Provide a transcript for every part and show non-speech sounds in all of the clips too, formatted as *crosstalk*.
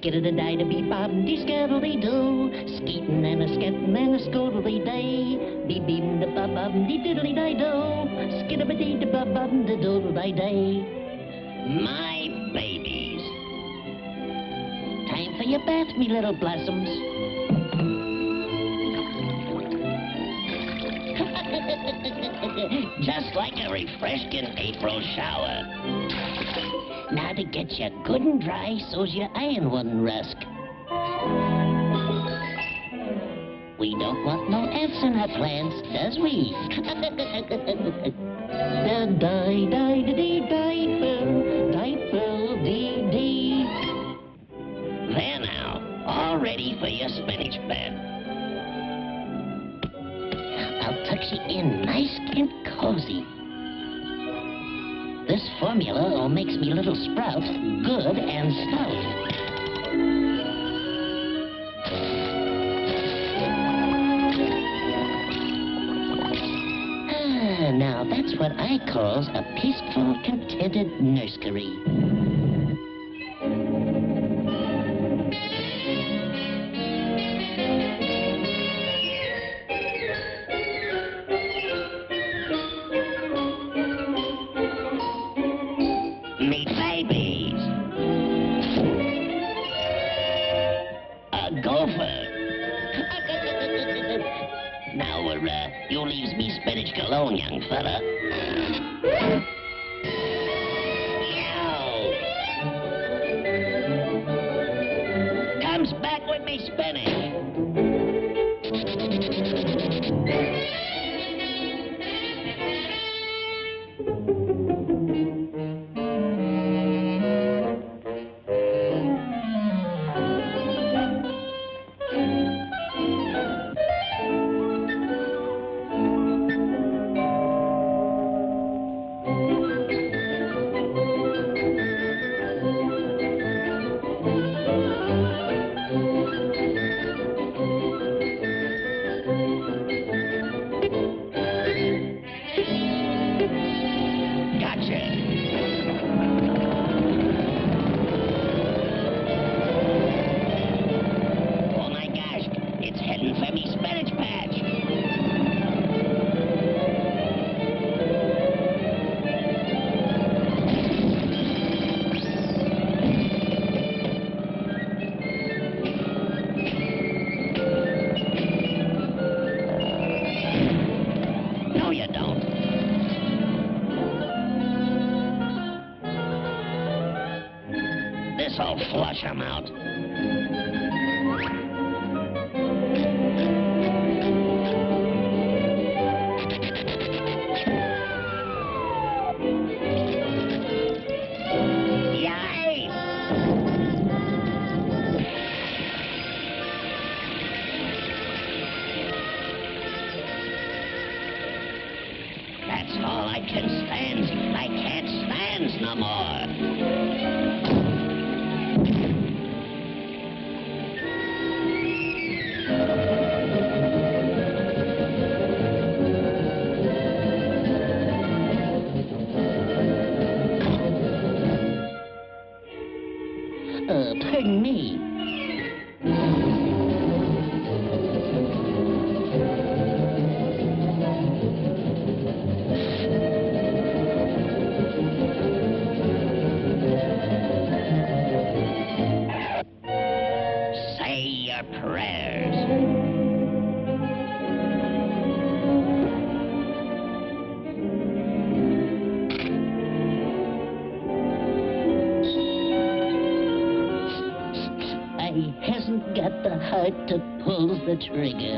Skittle die to be bob de doo. Skeetin' and a skettin' and a scoodle day. Be beam the bob bob de diddly die do. Skittle dee de bob bob de doodle die day. My babies. Time for your bath, me little blossoms. *laughs* Just like a refreshing April shower. Now to get you good and dry so's your iron wouldn't rust. We don't want no ants in our plants, does we? *laughs* da die die da dee diaper, diaper dee dee. There now, all ready for your spinach bed. I'll tuck you in nice and cozy. This formula all makes me little sprouts good and stout. Ah, now that's what I calls a peaceful, contented nursery. Spinach cologne, young fella. This'll flush 'em out. That's all I can stand. I can't stand no more. I hasn't got the heart to pull the trigger.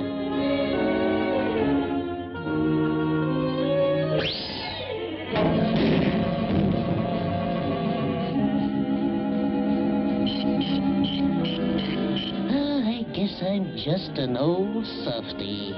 Oh, I guess I'm just an old softy.